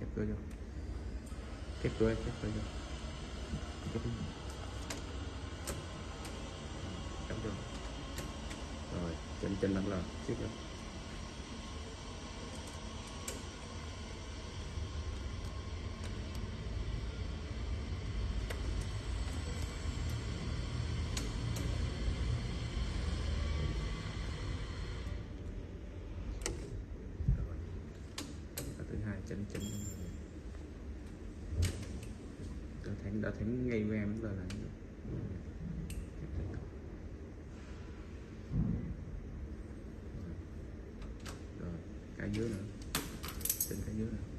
kẹp cửa vô. Kẹp vô kẹp cửa vô. Kẹp vô cắm vô. Rồi, chân chân lăn lờ. Siết rồi. Chân chân đã thấy đã thấy ngay với em là là rồi cái dưới nữa. Trên cái dưới nữa.